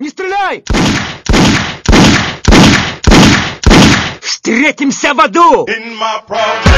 Не стреляй! Встретимся в аду! In my.